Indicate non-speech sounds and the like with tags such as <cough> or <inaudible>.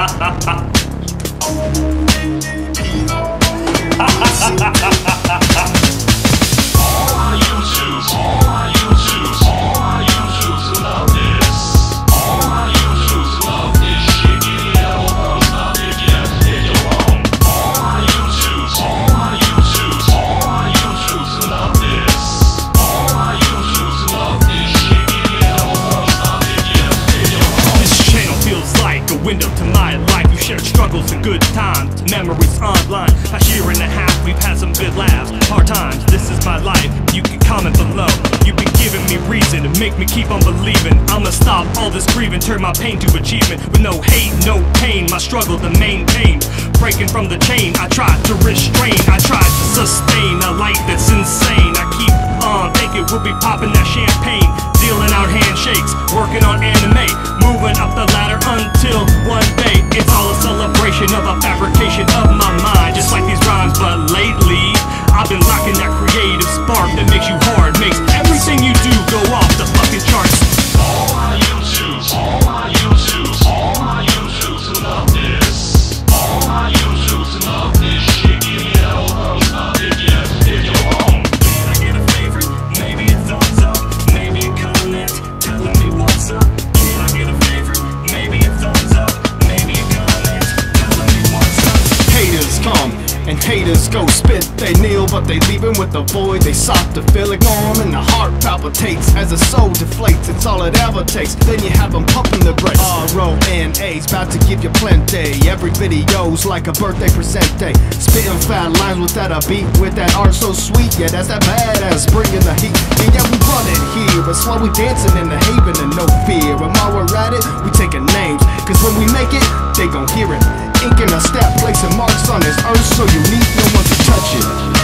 This <laughs> <laughs> reason to make me keep on believing. I'ma stop all this grieving, turn my pain to achievement. With no hate, no pain, my struggle to maintain. Breaking from the chain, I tried to restrain. I tried to sustain a life that's insane. I keep on thinking we'll be popping that champagne, dealing out handshakes, working on anime, moving up the ladder until one and haters go spit. They kneel, but they leaving with a void they to fill. Ignore 'em and the heart palpitates as the soul deflates. It's all it ever takes. Then you have them pumping the brakes. R-O-N-A's about to give you plenty. Every video's like a birthday presente. Spitting fat lines without a beat, with that art so sweet. Yeah, that's that badass bringing the heat. And yeah, we run it here. It's while we dancing in the haven and no fear. And while we're at it, we taking names. Cause when we make it, they gon' hear it. Ink in a step, placing marks on this earth so you need no one to touch it.